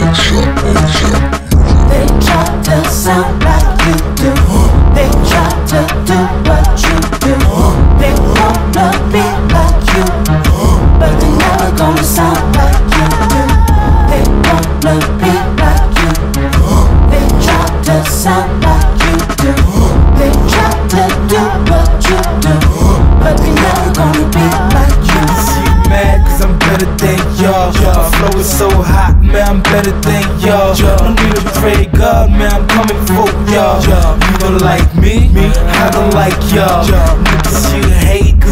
They try to sound like you do. They try to do what you do. They wanna be like you, but they never gonna sound like you. They wanna be like you. They try to sound like you do. They try to do what you do, but they never gonna be better than y'all. My flow is so hot, man, I'm better than y'all. No need to pray God, man, I'm coming for y'all. You don't like me, I don't like y'all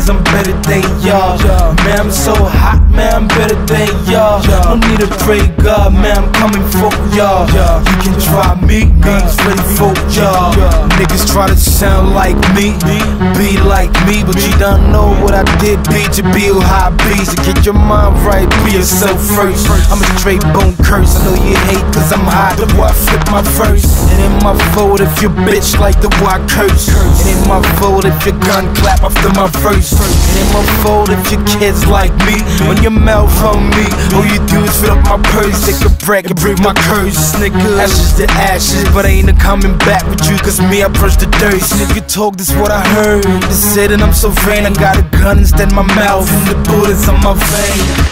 cause I'm better than y'all. Man, I'm so hot, man, I'm better than y'all. No need to pray God, man, I'm coming for y'all. You can try me, me's ready for y'all. Niggas try to sound like me, be like me But you don't know what I did, be to build high beats To get your mind right, be yourself first. I'm a straight bone curse, I know you hate cause I'm hot The boy I flip my verse It ain't my fault if you bitch like the boy I curse. It ain't my fault if your gun clap after my verse Ain't my fault if your kids like me. When your mouth on me, all you do is fill up my purse. Take a break and breathe my curse, nigga. Ashes to ashes, but I ain't a coming back with you Cause me, I brush the dirt. Nigga talk, this what I heard. They said that I'm so vain, I got a gun instead my mouth. And the bullets on my vein